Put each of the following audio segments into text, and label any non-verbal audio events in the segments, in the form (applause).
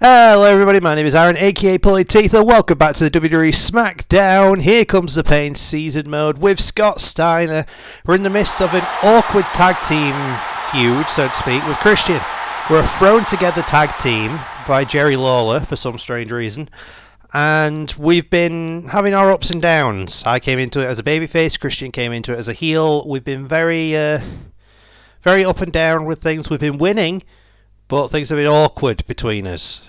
Hello everybody, my name is Aaron aka Pullin' Teeth and welcome back to the WWE SmackDown. Here comes the pain season mode with Scott Steiner. We're in the midst of an awkward tag team feud, so to speak, with Christian. We're a thrown together tag team by Jerry Lawler for some strange reason. And we've been having our ups and downs. I came into it as a babyface, Christian came into it as a heel. We've been very uh, very up and down with things. We've been winning, but things have been awkward between us.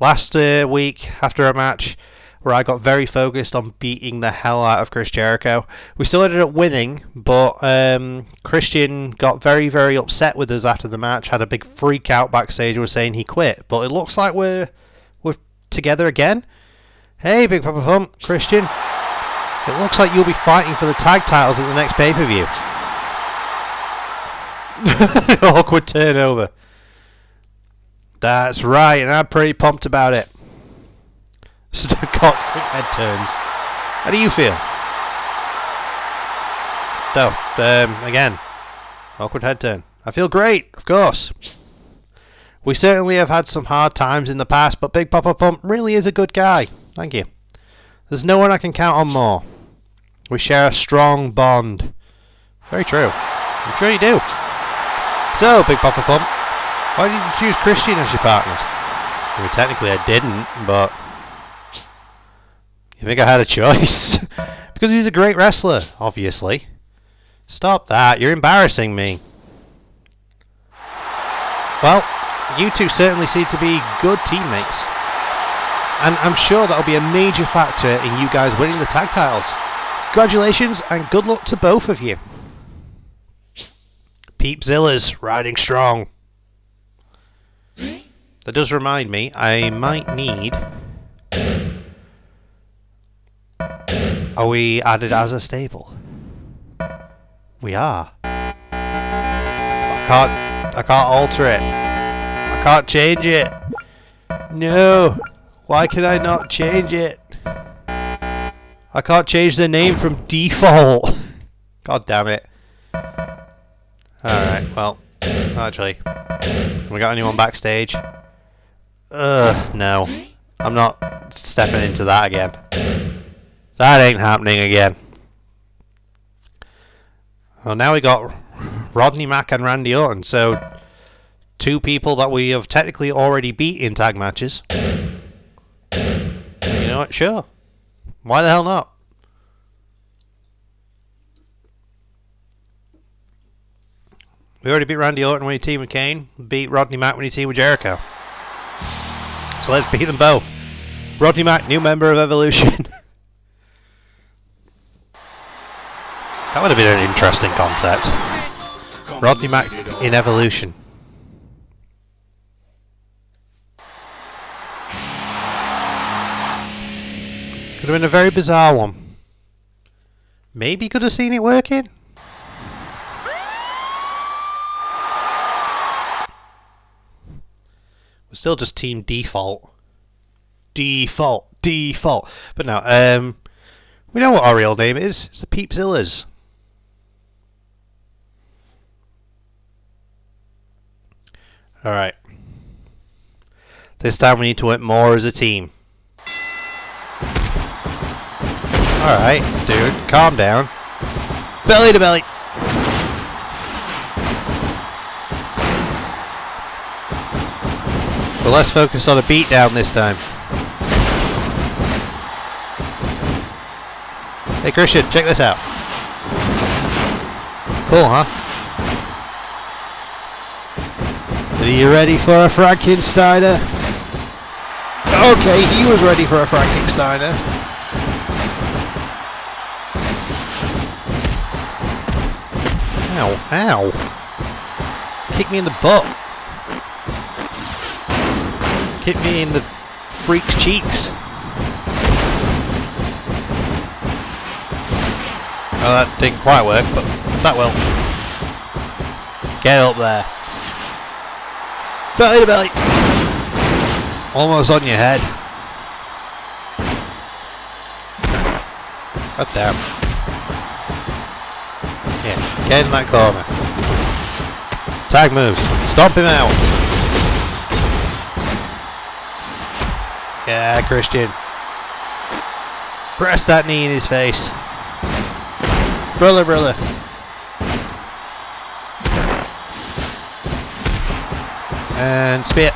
Last uh, week, after a match where I got very focused on beating the hell out of Chris Jericho, we still ended up winning, but um, Christian got very, very upset with us after the match, had a big freak out backstage, was saying he quit. But it looks like we're, we're together again. Hey, Big Papa Pump, Christian. It looks like you'll be fighting for the tag titles at the next pay per view. (laughs) Awkward turnover. That's right, and I'm pretty pumped about it. (laughs) Scott's quick head turns. How do you feel? No, um, again, awkward head turn. I feel great, of course. We certainly have had some hard times in the past, but Big Papa Pump really is a good guy. Thank you. There's no one I can count on more. We share a strong bond. Very true. I'm sure you do. So, Big Papa Pump, why didn't you choose Christian as your partner? I mean, technically I didn't, but... You think I had a choice? (laughs) because he's a great wrestler, obviously. Stop that, you're embarrassing me. Well, you two certainly seem to be good teammates. And I'm sure that'll be a major factor in you guys winning the tag titles. Congratulations and good luck to both of you. Peepzilla's riding strong. That does remind me, I might need... Are we added as a stable? We are. I can't... I can't alter it. I can't change it. No. Why can I not change it? I can't change the name from default. (laughs) God damn it. Alright, well, actually, we got anyone backstage? Ugh, no. I'm not stepping into that again. That ain't happening again. Well, now we got Rodney Mack and Randy Orton, so two people that we have technically already beat in tag matches. You know what? Sure. Why the hell not? We already beat Randy Orton when he teamed with Kane. Beat Rodney Mack when he teamed with Jericho. So let's beat them both. Rodney Mack, new member of Evolution. (laughs) that would have been an interesting concept. Rodney Mack in Evolution. Could have been a very bizarre one. Maybe could have seen it working. We're still just team default. Default. Default. But now, um, we know what our real name is. It's the Peepzillas. Alright. This time we need to work more as a team. Alright, dude, calm down. Belly to belly. But let's focus on a beatdown this time. Hey Christian, check this out. Cool, huh? Are you ready for a Frankensteiner? Okay, he was ready for a Frankensteiner. Ow, ow. Kick me in the butt. Kick me in the freak's cheeks. Well, that didn't quite work, but that will. Get up there. Belly to belly. Almost on your head. God damn. Yeah, get in that corner. Tag moves. Stomp him out. Yeah, Christian. Press that knee in his face. Brother, brother. And spit.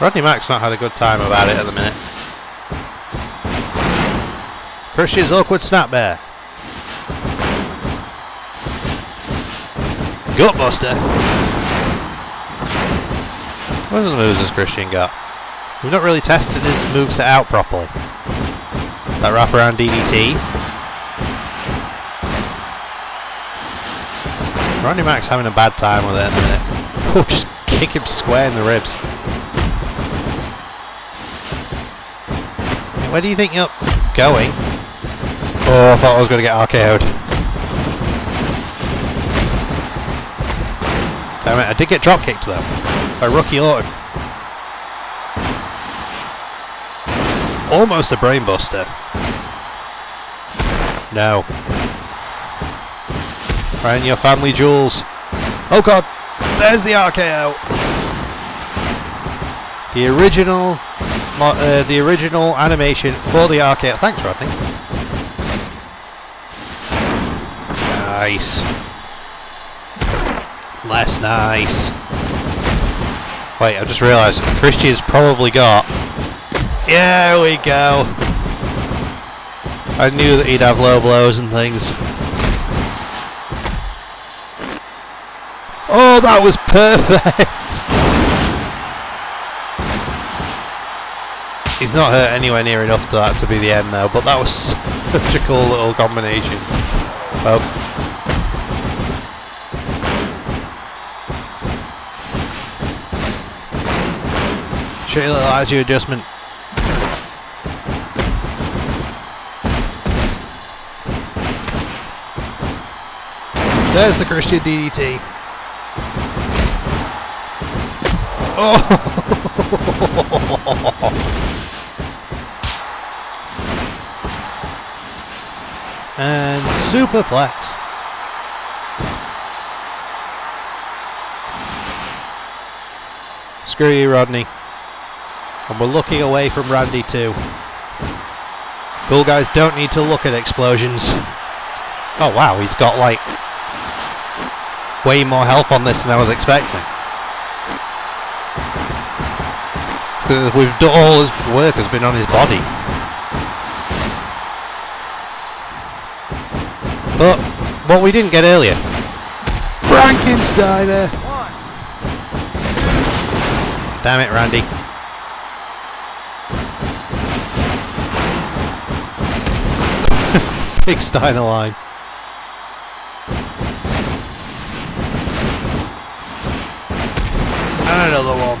Rodney Mack's not had a good time about it at the minute. Christian's awkward snap mare. Gutbuster. What the moves has Christian got? We've not really tested his moveset out properly. That wraparound DDT. Rodney Mack's having a bad time with it at the minute. (laughs) Oh, just kick him square in the ribs. Where do you think you're going? Oh, I thought I was going to get RKO'd. Damn it, I did get drop kicked though. By Rookie Orton. Almost a brainbuster. Now. In your family jewels. Oh god, there's the RKO. The original, uh, the original animation for the RKO. Thanks, Rodney. Nice. Less nice. Wait, I've just realised Christian's probably got. Yeah, we go. I knew that he'd have low blows and things. Oh, that was perfect! He's not hurt anywhere near enough to that to be the end though, but that was (laughs) such a cool little combination. Oh. Show you adjustment. There's the Christian DDT. Oh! (laughs) and superplex. Screw you, Rodney. And we're looking away from Randy too. Cool guys don't need to look at explosions. Oh wow, he's got like way more health on this than I was expecting. We've done all his work has been on his body. But what we didn't get earlier. Frankensteiner! Damn it, Randy. Big Steiner line. And another one.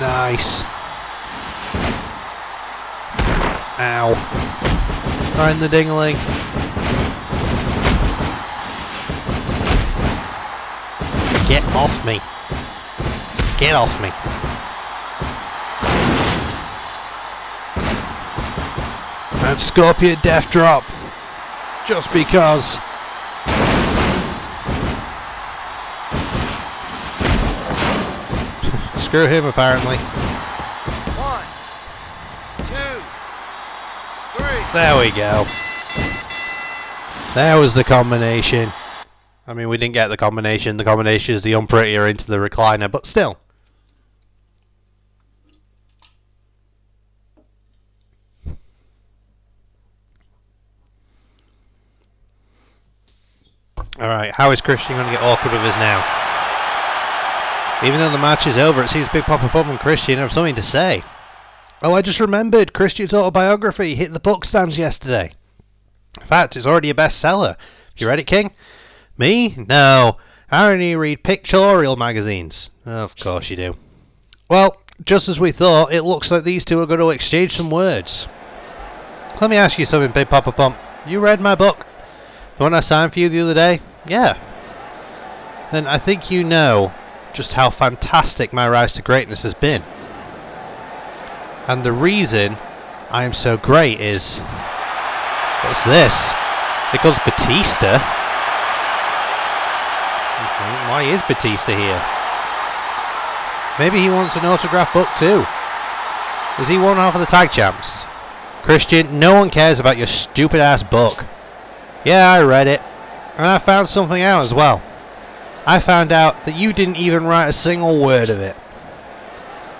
Nice. Ow. Right in the dingling. Get off me. Get off me. And Scorpion Death Drop. Just because. (laughs) Screw him, apparently. One, two, three. There we go. There was the combination. I mean, we didn't get the combination. The combination is the unprettier into the recliner, but still. Alright, how is Christian going to get awkward with us now? Even though the match is over, it seems Big Papa Pump and Christian have something to say. Oh, I just remembered Christian's autobiography hit the book stands yesterday. In fact, it's already a bestseller. You read it, King? Me? No. I only read pictorial magazines. of course you do. Well, just as we thought, it looks like these two are going to exchange some words. Let me ask you something, Big Papa Pump. You read my book? The one I signed for you the other day? Yeah. Then I think you know just how fantastic my rise to greatness has been. And the reason I am so great is... What's this? It goes Batista. Why is Batista here? Maybe he wants an autograph book too. Is he one half of the tag champs? Christian, no one cares about your stupid ass book. Yeah, I read it. And I found something out as well. I found out that you didn't even write a single word of it.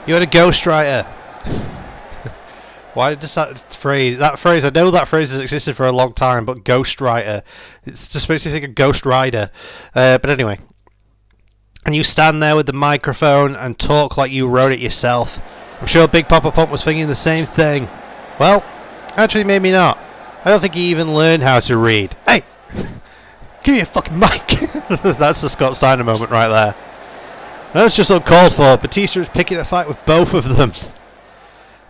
You had a ghostwriter. (laughs) Why does that phrase, that phrase, I know that phrase has existed for a long time, but ghostwriter, it's just makes me think of Ghost Rider. Uh, but anyway. And you stand there with the microphone and talk like you wrote it yourself. I'm sure Big Papa Pump was thinking the same thing. Well, actually maybe not. I don't think he even learned how to read. Hey! (laughs) Give me a fucking mic! (laughs) That's the Scott Steiner moment right there. That's just uncalled for. Batista is picking a fight with both of them.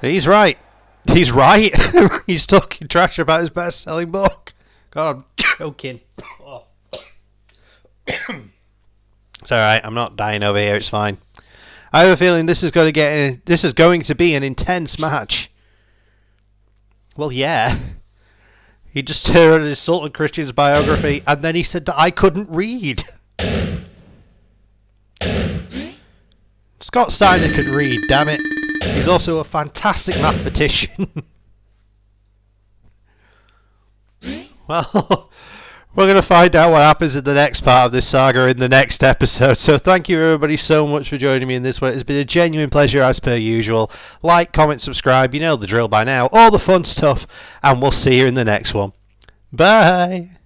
He's right. He's right. (laughs) He's talking trash about his best-selling book. God, I'm (coughs) joking. (coughs) It's all right. I'm not dying over here. It's fine. I have a feeling this is going to get. This is going to be an intense match. Well, yeah. He just (laughs) turned and insulted Christian's biography, and then he said that I couldn't read. (laughs) Scott Steiner can read, damn it. He's also a fantastic mathematician. (laughs) well, we're going to find out what happens in the next part of this saga in the next episode. (laughs) So thank you everybody so much for joining me in this one. It's been a genuine pleasure as per usual. Like, comment, subscribe, you know the drill by now. All the fun stuff. And we'll see you in the next one. Bye.